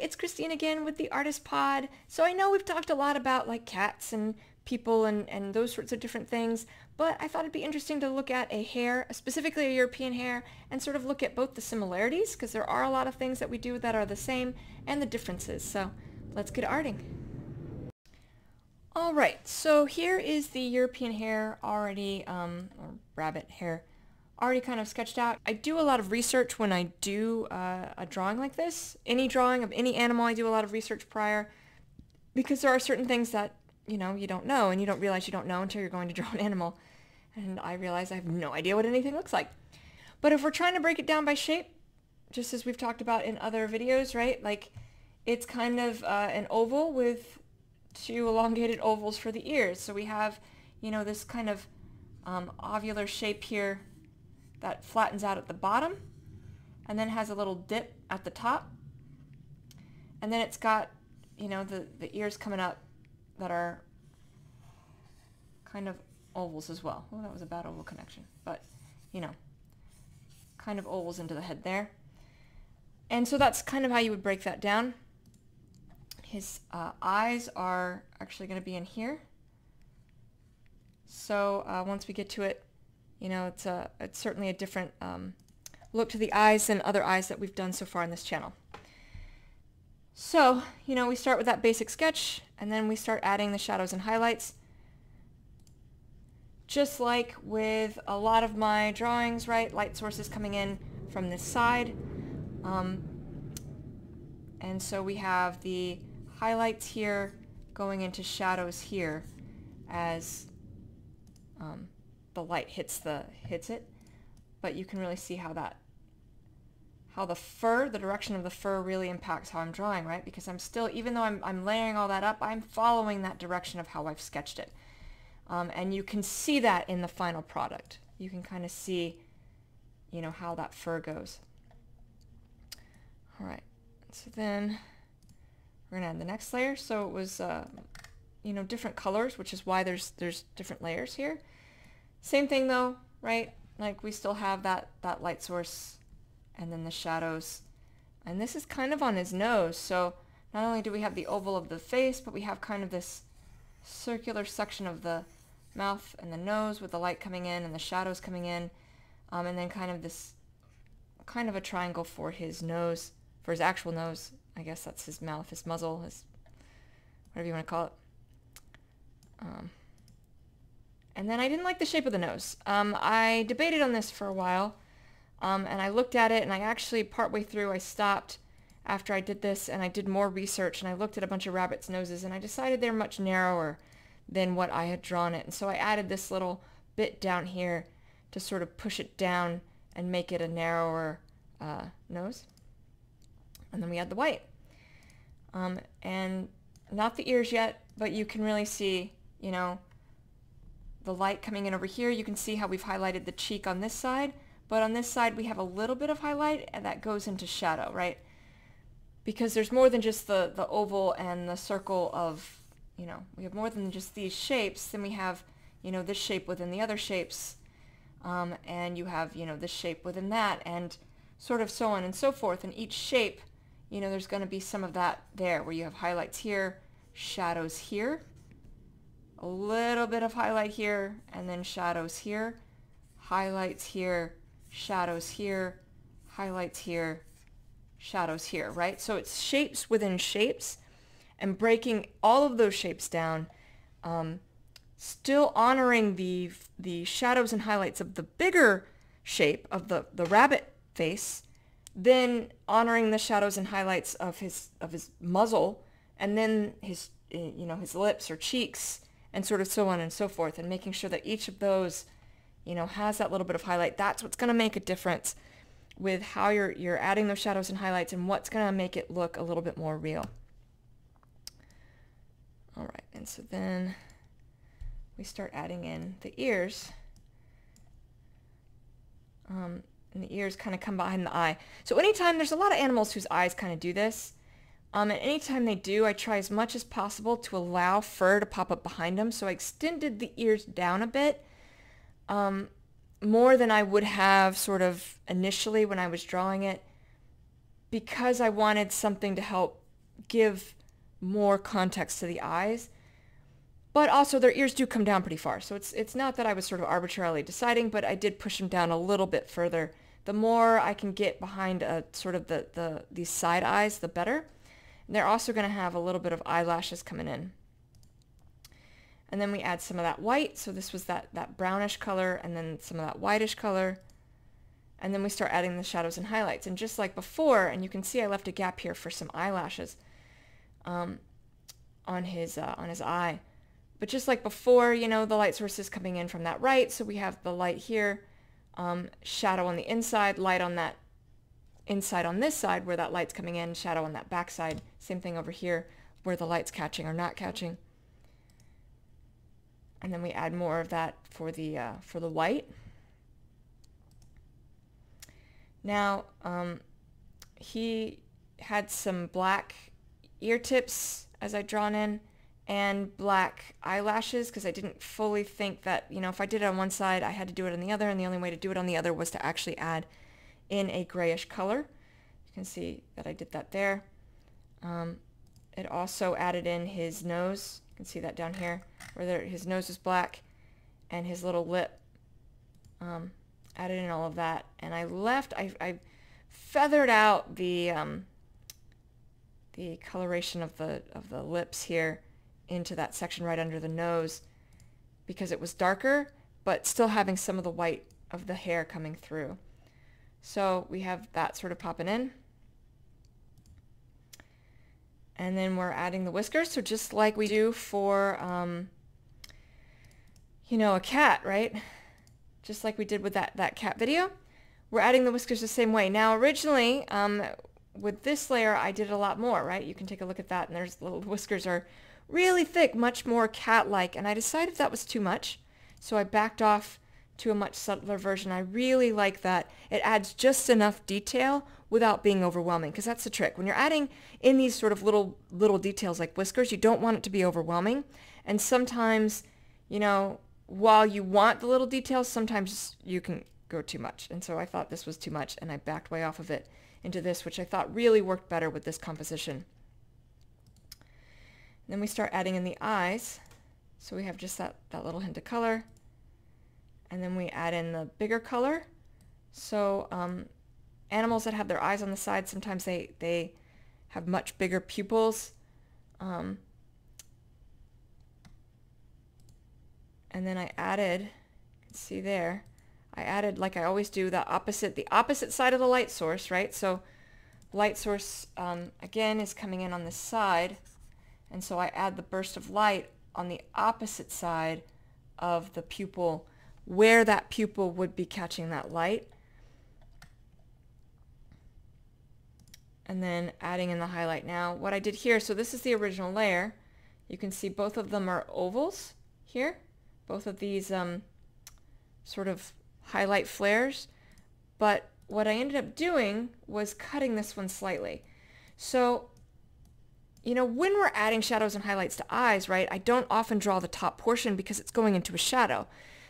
It's Christine again with the Artist Pod. So I know we've talked a lot about like cats and people and, and those sorts of different things, but I thought it'd be interesting to look at a hare, specifically a European hare, and sort of look at both the similarities, because there are a lot of things that we do that are the same, and the differences. So let's get arting. All right, so here is the European hare already, um, or rabbit hare, already kind of sketched out. I do a lot of research when I do uh, a drawing like this. Any drawing of any animal, I do a lot of research prior because there are certain things that, you know, you don't know and you don't realize you don't know until you're going to draw an animal. And I realize I have no idea what anything looks like. But if we're trying to break it down by shape, just as we've talked about in other videos, right? Like it's kind of uh, an oval with two elongated ovals for the ears. So we have, you know, this kind of um, ovular shape here that flattens out at the bottom and then has a little dip at the top. And then it's got, you know, the, the ears coming up that are kind of ovals as well. Oh, that was a bad oval connection. But, you know, kind of ovals into the head there. And so that's kind of how you would break that down. His uh, eyes are actually going to be in here. So uh, once we get to it, you know, it's, a, it's certainly a different um, look to the eyes than other eyes that we've done so far in this channel. So, you know, we start with that basic sketch, and then we start adding the shadows and highlights. Just like with a lot of my drawings, right, light sources coming in from this side. Um, and so we have the highlights here going into shadows here as um, the light hits the hits it but you can really see how that how the fur the direction of the fur really impacts how I'm drawing right? Because I'm still even though I'm, I'm layering all that up I'm following that direction of how I've sketched it. Um, and you can see that in the final product. You can kind of see you know how that fur goes. All right so then we're gonna add the next layer. So it was uh, you know different colors which is why there's there's different layers here same thing though, right? Like we still have that, that light source and then the shadows. And this is kind of on his nose. So not only do we have the oval of the face, but we have kind of this circular section of the mouth and the nose with the light coming in and the shadows coming in. Um, and then kind of this, kind of a triangle for his nose, for his actual nose. I guess that's his mouth, his muzzle, his, whatever you want to call it. Um, and then I didn't like the shape of the nose. Um, I debated on this for a while, um, and I looked at it, and I actually, partway through, I stopped after I did this, and I did more research, and I looked at a bunch of rabbits' noses, and I decided they're much narrower than what I had drawn it. And so I added this little bit down here to sort of push it down and make it a narrower uh, nose. And then we add the white. Um, and not the ears yet, but you can really see, you know, the light coming in over here, you can see how we've highlighted the cheek on this side, but on this side we have a little bit of highlight and that goes into shadow, right? Because there's more than just the, the oval and the circle of, you know, we have more than just these shapes, then we have, you know, this shape within the other shapes, um, and you have, you know, this shape within that, and sort of so on and so forth, and each shape, you know, there's going to be some of that there, where you have highlights here, shadows here, a little bit of highlight here and then shadows here, highlights here, shadows here, highlights here, shadows here, right? So it's shapes within shapes and breaking all of those shapes down, um, still honoring the, the shadows and highlights of the bigger shape of the, the rabbit face, then honoring the shadows and highlights of his, of his muzzle, and then his, eh, you know, his lips or cheeks, and sort of so on and so forth and making sure that each of those you know has that little bit of highlight that's what's going to make a difference with how you're you're adding those shadows and highlights and what's going to make it look a little bit more real. All right and so then we start adding in the ears. Um, and the ears kind of come behind the eye. So anytime there's a lot of animals whose eyes kind of do this um, and anytime they do, I try as much as possible to allow fur to pop up behind them. So I extended the ears down a bit, um, more than I would have sort of initially when I was drawing it, because I wanted something to help give more context to the eyes. But also their ears do come down pretty far. So it's, it's not that I was sort of arbitrarily deciding, but I did push them down a little bit further. The more I can get behind a, sort of the, the, these side eyes, the better. And they're also going to have a little bit of eyelashes coming in. And then we add some of that white. So this was that, that brownish color and then some of that whitish color. And then we start adding the shadows and highlights. And just like before, and you can see I left a gap here for some eyelashes um, on his uh, on his eye. But just like before, you know, the light source is coming in from that right. So we have the light here, um, shadow on the inside, light on that inside on this side where that light's coming in, shadow on that back side. Same thing over here where the light's catching or not catching. And then we add more of that for the, uh, for the white. Now, um, he had some black ear tips as I drawn in and black eyelashes because I didn't fully think that, you know, if I did it on one side, I had to do it on the other, and the only way to do it on the other was to actually add in a grayish color. You can see that I did that there. Um, it also added in his nose. You can see that down here, where there, his nose is black, and his little lip. Um, added in all of that, and I left. I, I feathered out the um, the coloration of the of the lips here into that section right under the nose because it was darker, but still having some of the white of the hair coming through. So we have that sort of popping in. And then we're adding the whiskers. So just like we do for, um, you know, a cat, right? Just like we did with that, that cat video. We're adding the whiskers the same way. Now, originally, um, with this layer, I did a lot more, right? You can take a look at that, and there's little whiskers are really thick, much more cat-like, and I decided that was too much, so I backed off to a much subtler version. I really like that. It adds just enough detail without being overwhelming, because that's the trick. When you're adding in these sort of little little details like whiskers, you don't want it to be overwhelming, and sometimes, you know, while you want the little details, sometimes you can go too much, and so I thought this was too much, and I backed way off of it into this, which I thought really worked better with this composition. Then we start adding in the eyes. So we have just that, that little hint of color. And then we add in the bigger color. So um, animals that have their eyes on the side, sometimes they, they have much bigger pupils. Um, and then I added, see there, I added, like I always do, the opposite, the opposite side of the light source, right? So light source, um, again, is coming in on this side. And so I add the burst of light on the opposite side of the pupil where that pupil would be catching that light. And then adding in the highlight. Now what I did here, so this is the original layer. You can see both of them are ovals here. Both of these um, sort of highlight flares. But what I ended up doing was cutting this one slightly. So you know, when we're adding shadows and highlights to eyes, right, I don't often draw the top portion because it's going into a shadow.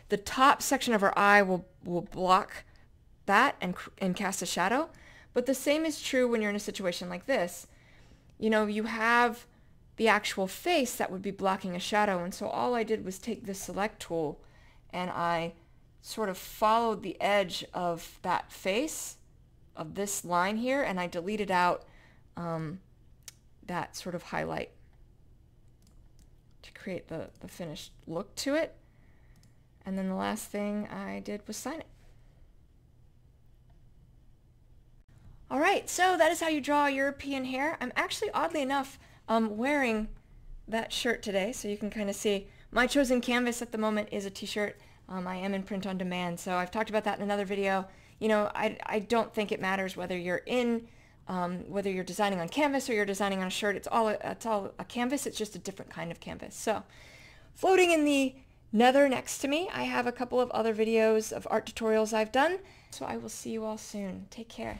The top section of our eye will, will block that and, and cast a shadow. But the same is true when you're in a situation like this. You know, you have the actual face that would be blocking a shadow. And so all I did was take the select tool and I sort of followed the edge of that face of this line here and I deleted out um, that sort of highlight to create the, the finished look to it. And then the last thing I did was sign it. All right, so that is how you draw European hare. I'm actually, oddly enough, um, wearing that shirt today, so you can kind of see my chosen canvas at the moment is a t-shirt. Um, I am in print on demand, so I've talked about that in another video. You know, I, I don't think it matters whether you're in um, whether you're designing on canvas or you're designing on a shirt, it's all, it's all a canvas. It's just a different kind of canvas. So floating in the nether next to me, I have a couple of other videos of art tutorials I've done. So I will see you all soon. Take care.